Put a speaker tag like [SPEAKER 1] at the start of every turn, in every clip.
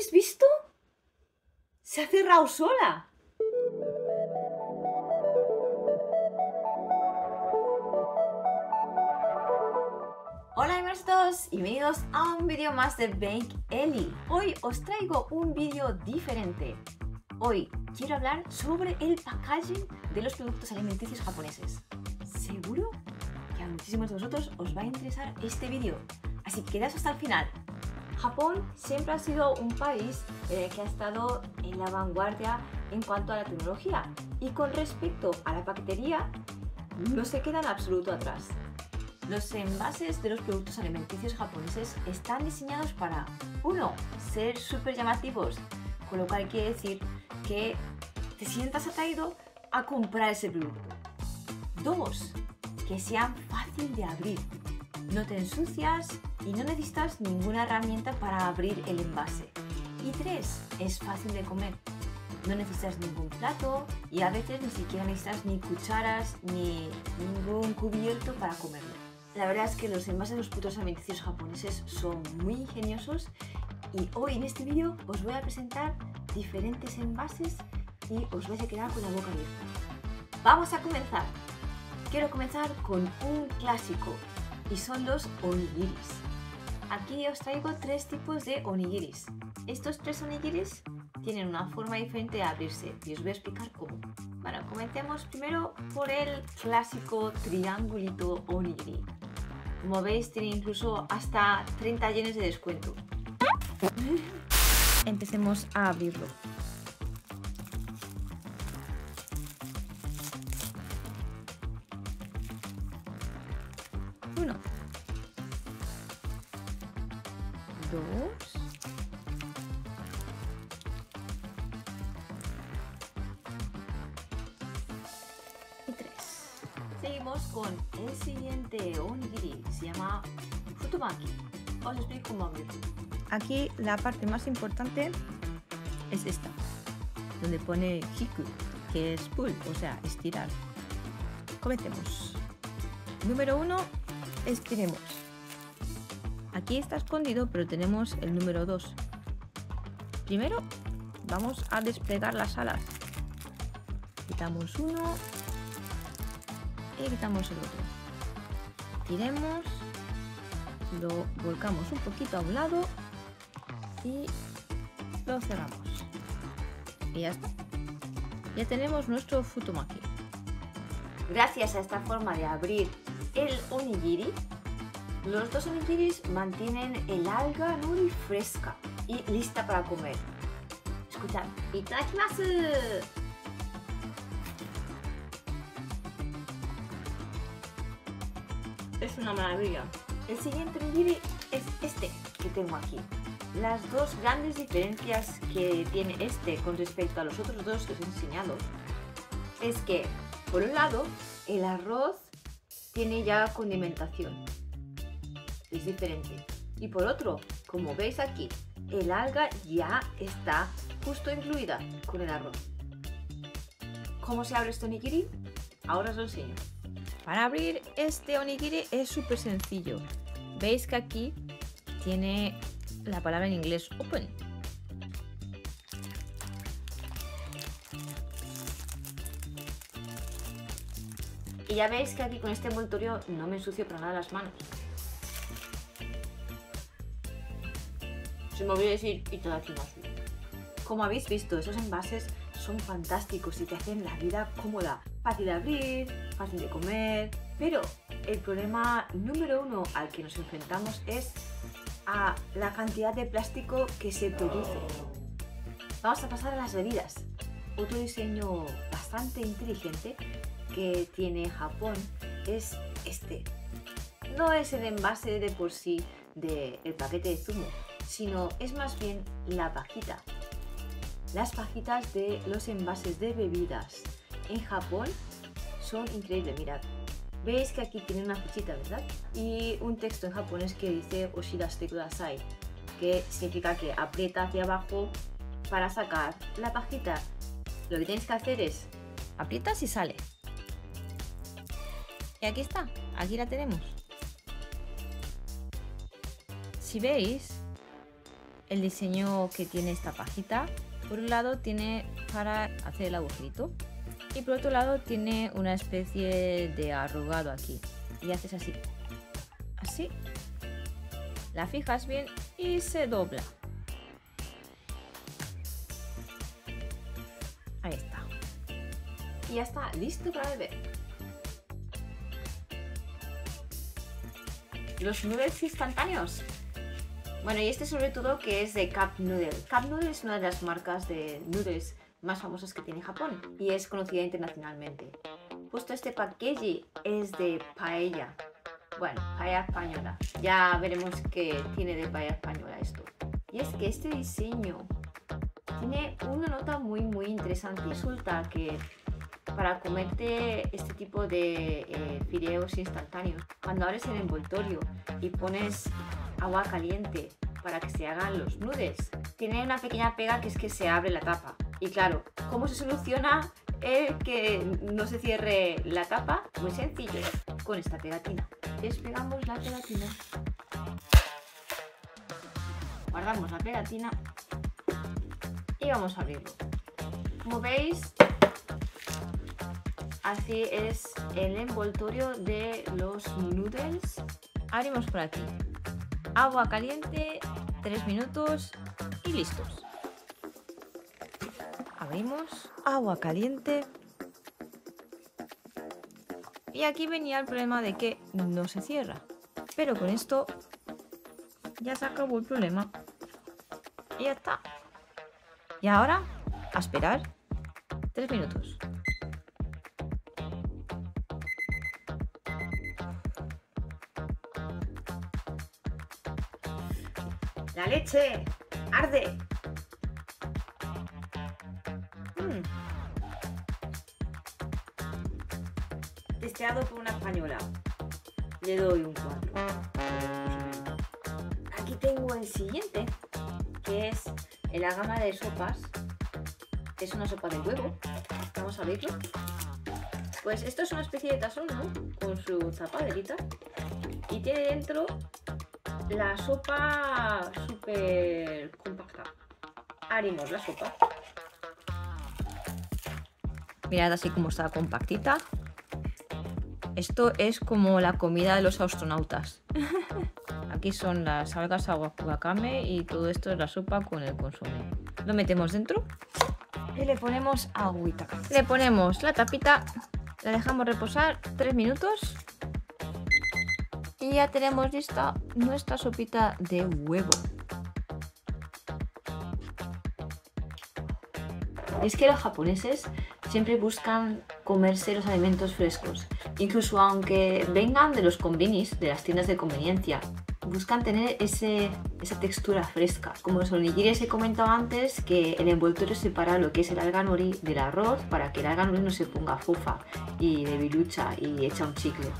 [SPEAKER 1] habéis visto? Se ha cerrado sola. Hola bienvenidos y bienvenidos a un vídeo más de Bake Ellie. Hoy os traigo un vídeo diferente. Hoy quiero hablar sobre el packaging de los productos alimenticios japoneses. Seguro que a muchísimos de vosotros os va a interesar este vídeo, así que quedaos hasta el final. Japón siempre ha sido un país eh, que ha estado en la vanguardia en cuanto a la tecnología y con respecto a la paquetería no se queda en absoluto atrás. Los envases de los productos alimenticios japoneses están diseñados para, uno, ser súper llamativos, con lo cual quiere decir que te sientas atraído a comprar ese producto. Dos, que sean fácil de abrir. No te ensucias y no necesitas ninguna herramienta para abrir el envase. Y tres, es fácil de comer. No necesitas ningún plato y a veces ni siquiera necesitas ni cucharas ni ningún cubierto para comerlo. La verdad es que los envases de los productos alimenticios japoneses son muy ingeniosos y hoy en este vídeo os voy a presentar diferentes envases y os vais a quedar con la boca abierta. Vamos a comenzar. Quiero comenzar con un clásico y son los onigiris. Aquí os traigo tres tipos de onigiris. Estos tres onigiris tienen una forma diferente de abrirse y os voy a explicar cómo. Bueno, comencemos primero por el clásico triangulito onigiri. Como veis, tiene incluso hasta 30 yenes de descuento. Empecemos a abrirlo. 1, 2, 3. Seguimos con el siguiente onigiri, se llama futomaki. Os explico cómo abrirlo. Aquí la parte más importante es esta, donde pone hiku, que es pull, o sea, estirar. Comencemos. Número 1, expiremos. Aquí está escondido, pero tenemos el número 2. Primero vamos a desplegar las alas. Quitamos uno y quitamos el otro. Tiremos, lo volcamos un poquito a un lado y lo cerramos. Y ya está. Ya tenemos nuestro futomaki. Gracias a esta forma de abrir el onigiri, los dos onigiris mantienen el alga nori fresca y lista para comer. Escuchad. ¡Itadakimasu! Es una maravilla. El siguiente onigiri es este que tengo aquí. Las dos grandes diferencias que tiene este con respecto a los otros dos que os he enseñado es que, por un lado, el arroz tiene ya condimentación. Es diferente. Y por otro, como veis aquí, el alga ya está justo incluida con el arroz. ¿Cómo se abre este onigiri? Ahora os lo enseño. Para abrir este onigiri es súper sencillo. Veis que aquí tiene la palabra en inglés open. Y ya veis que aquí con este envoltorio no me ensucio para nada las manos. Se me olvidó decir itadakimasu. Como habéis visto, esos envases son fantásticos y te hacen la vida cómoda. Fácil de abrir, fácil de comer. Pero el problema número uno al que nos enfrentamos es a la cantidad de plástico que se produce. Vamos a pasar a las bebidas. Otro diseño bastante inteligente que tiene Japón es este. No es el envase de por sí del paquete de zumo, sino es más bien la pajita. Las pajitas de los envases de bebidas en Japón son increíbles, mirad. Veis que aquí tiene una fichita, ¿verdad? Y un texto en japonés que dice Oshidashite kudasai, que significa que aprieta hacia abajo para sacar la pajita. Lo que tienes que hacer es aprietas y sale. Y aquí está, aquí la tenemos. Si veis, el diseño que tiene esta pajita. Por un lado tiene para hacer el agujerito y por otro lado tiene una especie de arrugado aquí. Y haces así. Así. La fijas bien y se dobla. Ahí está. Y ya está listo para beber. Los noodles instantáneos. Bueno, y este sobre todo que es de Cup Noodle. Cup Noodle es una de las marcas de noodles más famosas que tiene Japón y es conocida internacionalmente. Justo este packaging es de paella. Bueno, paella española. Ya veremos qué tiene de paella española esto. Y es que este diseño tiene una nota muy muy interesante. Resulta que para comerte este tipo de eh, fideos instantáneos, cuando abres el envoltorio y pones agua caliente para que se hagan los nudes, tiene una pequeña pega que es que se abre la tapa. Y claro, ¿cómo se soluciona el que no se cierre la tapa? Muy sencillo, con esta pegatina. Despegamos la pegatina. Guardamos la pegatina y vamos a abrirlo. Como veis, así es el envoltorio de los noodles. Abrimos por aquí. Agua caliente, 3 minutos y listos. Abrimos agua caliente. Y aquí venía el problema de que no se cierra. Pero con esto ya se acabó el problema. Y ya está. Y ahora, a esperar 3 minutos. La leche arde. Mm. Testeado por una española. Le doy un 4. Aquí tengo el siguiente, que es en la gama de sopas. Es una sopa de huevo. Vamos a abrirlo. Pues esto es una especie de tazón, ¿no? Con su tapaderita. Y tiene dentro la sopa súper compacta. Abrimos la sopa. Mirad así como está compactita. Esto es como la comida de los astronautas. Aquí son las algas aguacame y todo esto es la sopa con el consomé. Lo metemos dentro y le ponemos agüita. Le ponemos la tapita, la dejamos reposar 3 minutos y ya tenemos lista nuestra sopita de huevo. es que los japoneses siempre buscan comerse los alimentos frescos, incluso aunque vengan de los convenis, de las tiendas de conveniencia. Buscan tener ese, esa textura fresca. Como los onigiris he comentado antes, que el envoltorio separa lo que es el alga nori del arroz para que el alga nori no se ponga fufa y debilucha y echa un chicle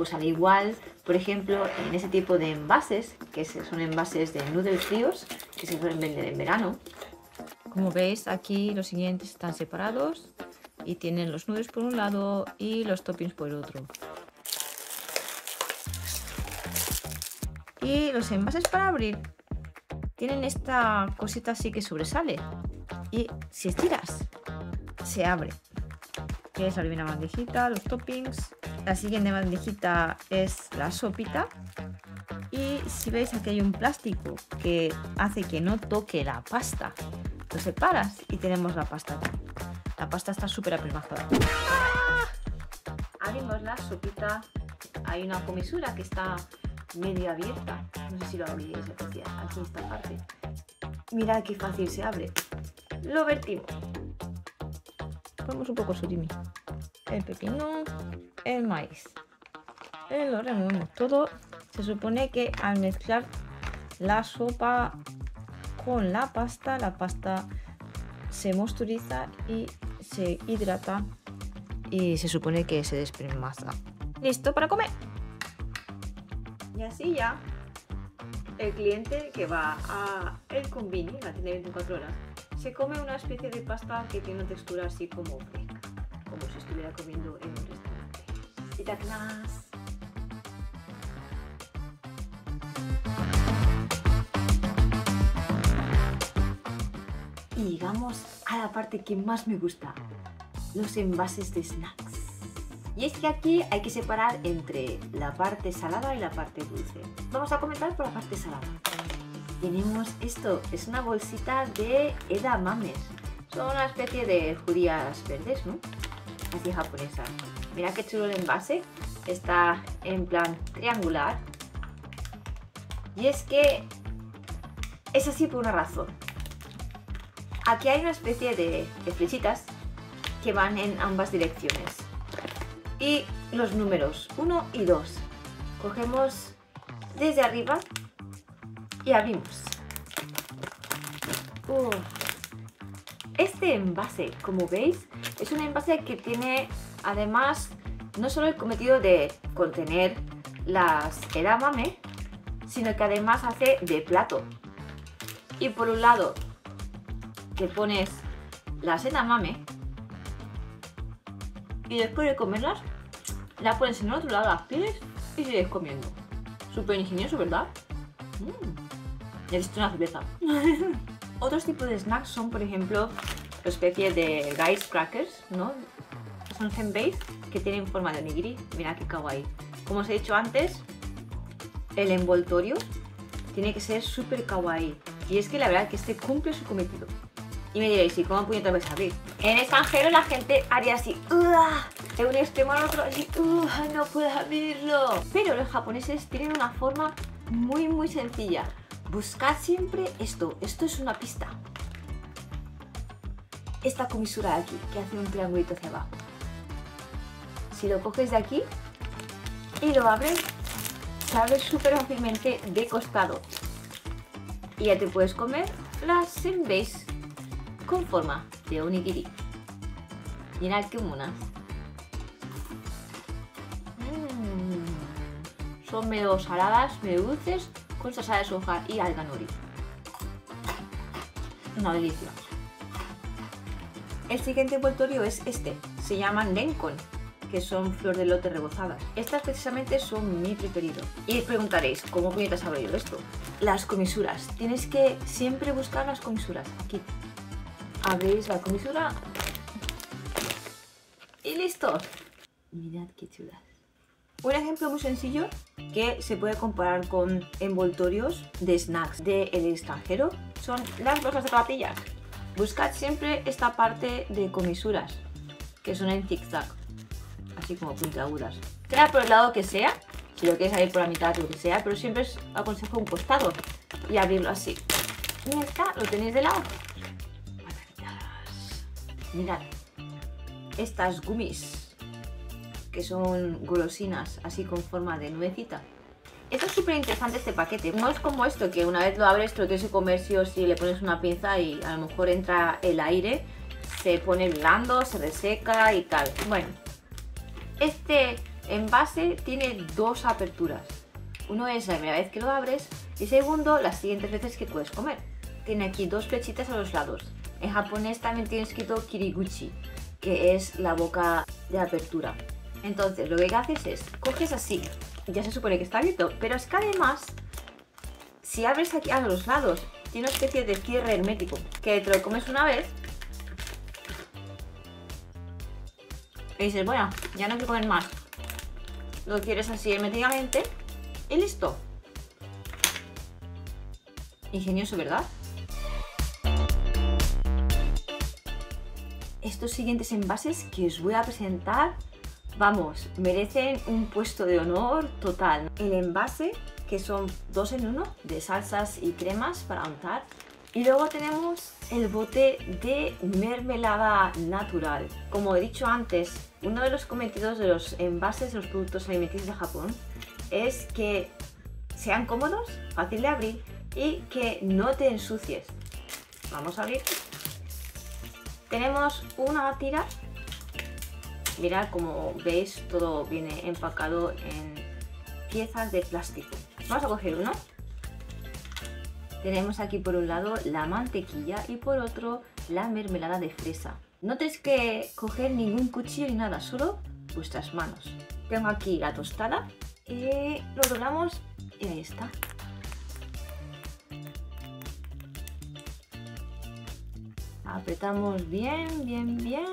[SPEAKER 1] pues al igual, por ejemplo, en ese tipo de envases, que son envases de noodles fríos, que se suelen vender en verano. Como veis, aquí los siguientes están separados y tienen los noodles por un lado y los toppings por el otro. Y los envases para abrir tienen esta cosita así que sobresale. Y si estiras, se abre. Que es la bandejita, los toppings la siguiente bandejita es la sopita. Y si veis aquí hay un plástico que hace que no toque la pasta. Lo separas y tenemos la pasta La pasta está súper apelmazada. Abrimos la sopita. Hay una comisura que está medio abierta. No sé si lo abriréis aquí, aquí esta parte. Mirad qué fácil se abre. Lo vertimos. Ponemos un poco surimi. El pepino el maíz. Eh, lo removemos todo. Se supone que al mezclar la sopa con la pasta, la pasta se moisturiza y se hidrata y se supone que se despremaza. Listo para comer. Y así ya el cliente que va a el la tienda 24 horas, se come una especie de pasta que tiene una textura así como estuviera comiendo en un restaurante. ¡Itadakimasu! Y llegamos a la parte que más me gusta, los envases de snacks. Y es que aquí hay que separar entre la parte salada y la parte dulce. Vamos a comentar por la parte salada. Tenemos esto, es una bolsita de edamames. Son una especie de judías verdes, ¿no? Así japonesa. Mira qué chulo el envase. Está en plan triangular. Y es que es así por una razón. Aquí hay una especie de, flechitas que van en ambas direcciones. Y los números 1 y 2. Cogemos desde arriba y abrimos. Este envase, como veis, es un envase que tiene además no solo el cometido de contener las edamame, sino que además hace de plato. Y por un lado te pones las edamame y después de comerlas la pones en el otro lado las pieles y sigues comiendo. Súper ingenioso, ¿verdad? Mm. Necesito una cerveza. Otros tipos de snacks son, por ejemplo, especie de rice crackers, ¿no? Son zen-based que tienen forma de onigiri. Mira qué kawaii. Como os he dicho antes, el envoltorio tiene que ser súper kawaii. Y es que la verdad que este cumple su cometido. Y me diréis, ¿y cómo puñetas vas a abrir? En extranjero la gente haría así, de un extremo al otro, así, no puedes abrirlo. Pero los japoneses tienen una forma muy, muy sencilla. Buscad siempre esto, esto es una pista esta comisura de aquí, que hace un triangulito hacia abajo. Si lo coges de aquí y lo abres, se abre súper fácilmente de costado. Y ya te puedes comer las senbeis con forma de onigiri. Mirad qué monas. Mm. Son medio saladas, medio dulces, con salsa de soja y alga nori. Una delicia. El siguiente envoltorio es este, se llaman Nencon, que son flor de lote rebozadas. Estas precisamente son mi preferido. Y preguntaréis, ¿cómo puñetas abro yo esto? Las comisuras. Tienes que siempre buscar las comisuras. Aquí. Abrís la comisura. Y listo. Mirad qué chulas. Un ejemplo muy sencillo que se puede comparar con envoltorios de snacks del extranjero son las bolsas de zapatillas. Buscad siempre esta parte de comisuras, que son en zigzag, así como puntiagudas. Sea por el lado que sea, si lo quieres abrir por la mitad, lo que sea, pero siempre os aconsejo un costado y abrirlo así. Y ya está, lo tenéis de lado. Mirad, estas gummies, que son golosinas, así con forma de nuecita. Esto es súper interesante este paquete. No es como esto, que una vez lo abres te lo tienes que comer sí o sí, le pones una pinza y a lo mejor entra el aire, se pone blando, se reseca y tal. Bueno, este envase tiene dos aperturas. Uno es la primera vez que lo abres y segundo, las siguientes veces que puedes comer. Tiene aquí dos flechitas a los lados. En japonés también tiene escrito kiriguchi, que es la boca de apertura. Entonces, lo que haces es, coges así, ya se supone que está abierto, pero es que además, si abres aquí a los lados, tiene una especie de cierre hermético, que te lo comes una vez y dices, bueno, ya no quiero comer más. Lo quieres así herméticamente y listo. Ingenioso, ¿verdad? Estos siguientes envases que os voy a presentar vamos, merecen un puesto de honor total. El envase, que son dos en uno, de salsas y cremas para untar. Y luego tenemos el bote de mermelada natural. Como he dicho antes, uno de los cometidos de los envases de los productos alimenticios de Japón es que sean cómodos, fácil de abrir y que no te ensucies. Vamos a abrir. Tenemos una tira Mirad como veis todo viene empacado en piezas de plástico. Vamos a coger uno. Tenemos aquí por un lado la mantequilla y por otro la mermelada de fresa. No tenéis que coger ningún cuchillo ni nada, solo vuestras manos. Tengo aquí la tostada y lo doblamos y ahí está. Apretamos bien, bien, bien.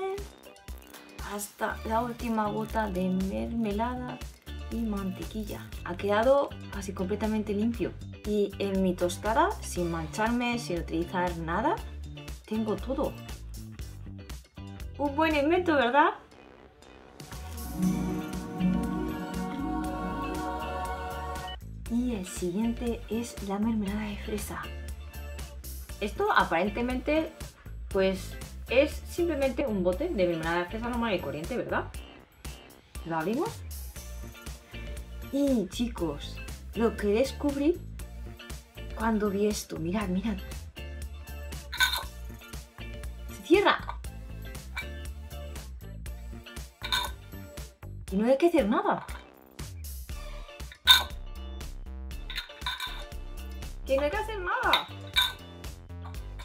[SPEAKER 1] Hasta la última gota de mermelada y mantequilla. Ha quedado casi completamente limpio. Y en mi tostada, sin mancharme, sin utilizar nada, tengo todo. Un buen invento, ¿verdad? Y el siguiente es la mermelada de fresa. Esto aparentemente pues es simplemente un bote de mermelada de fresa normal y corriente, ¿verdad? ¿Lo abrimos? Y chicos, lo que descubrí cuando vi esto, mirad, mirad. Se cierra. Y no hay que hacer nada. Que no hay que hacer nada.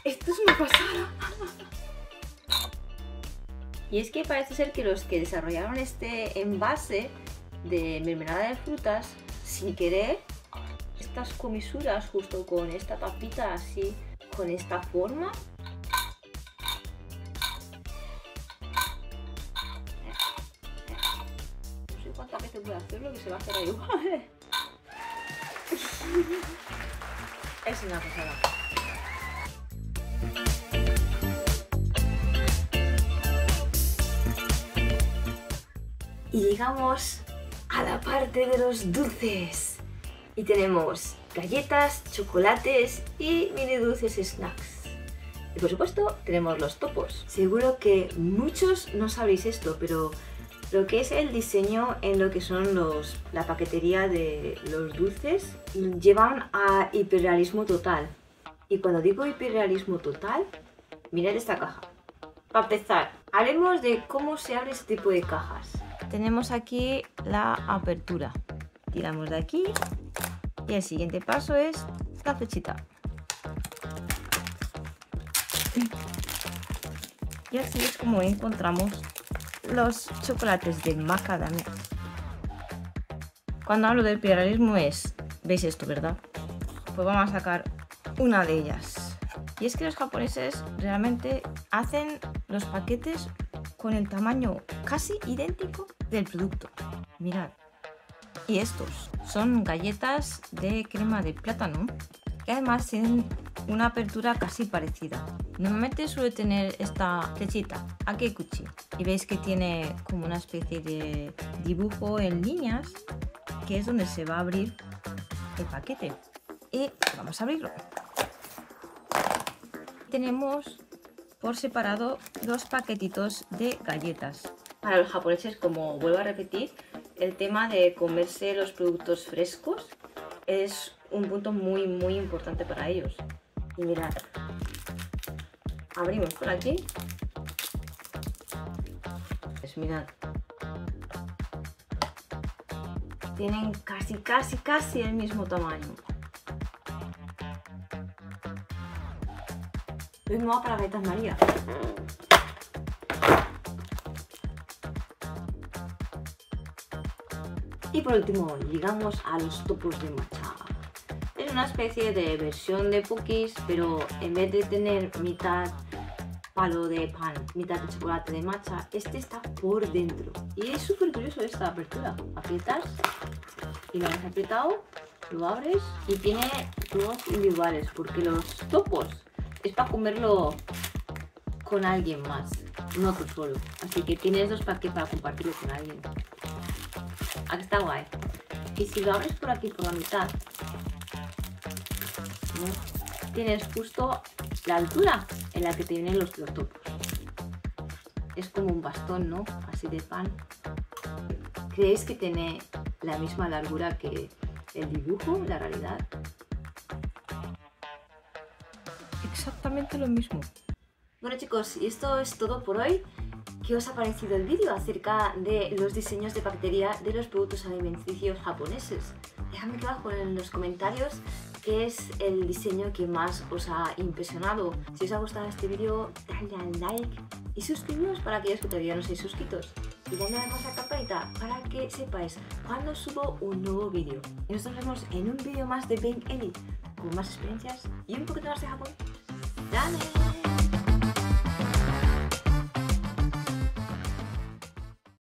[SPEAKER 1] Esto es una pasada. Y es que parece ser que los que desarrollaron este envase de mermelada de frutas, sin querer, estas comisuras justo con esta tapita así, con esta forma, cuántas veces voy a hacerlo que se va a hacer igual. es una pasada. Y llegamos a la parte de los dulces. Y tenemos galletas, chocolates y mini dulces snacks. Y por supuesto tenemos los topos. Seguro que muchos no sabréis esto, pero lo que es el diseño en lo que son los, la paquetería de los dulces llevan a hiperrealismo total. Y cuando digo hiperrealismo total, mirad esta caja. Para empezar, haremos de cómo se abre este tipo de cajas tenemos aquí la apertura. Tiramos de aquí y el siguiente paso es la flechita. Y así es como encontramos los chocolates de macadamia. Cuando hablo del pluralismo es, veis esto, ¿verdad? Pues vamos a sacar una de ellas. Y es que los japoneses realmente hacen los paquetes con el tamaño casi idéntico del producto. Mirad. Y estos son galletas de crema de plátano que además tienen una apertura casi parecida. Normalmente suele tener esta flechita, akekuchi, y veis que tiene como una especie de dibujo en líneas que es donde se va a abrir el paquete. Y vamos a abrirlo. Tenemos por separado dos paquetitos de galletas. Para los japoneses, como vuelvo a repetir, el tema de comerse los productos frescos es un punto muy muy importante para ellos. Y mirad, abrimos por aquí. Pues mirad. Tienen casi, casi, casi el mismo tamaño. Mismo para galletas María. Y por último, llegamos a los topos de matcha. Es una especie de versión de cookies, pero en vez de tener mitad palo de pan, mitad de chocolate de matcha, este está por dentro. Y es súper curioso esta apertura. Aprietas y lo has apretado, lo abres y tiene dos individuales, porque los topos es para comerlo con alguien más, no tú solo. Así que tienes dos paquetes para compartirlo con alguien. Aquí está guay. Y si lo abres por aquí por la mitad, tienes justo la altura en la que te vienen los, topos. Es como un bastón, ¿no? Así de pan. ¿Creéis que tiene la misma largura que el dibujo, la realidad? Exactamente lo mismo. Bueno chicos, y esto es todo por hoy. ¿Qué os ha parecido el vídeo acerca de los diseños de paquetería de los productos alimenticios japoneses? Dejadme aquí abajo en los comentarios qué es el diseño que más os ha impresionado. Si os ha gustado este vídeo, dale al like y suscribiros para aquellos que todavía no seáis suscritos. Y dale a la campanita para que sepáis cuando subo un nuevo vídeo. Y nos vemos en un vídeo más de Bank Elite con más experiencias y un poquito más de Japón. Dale.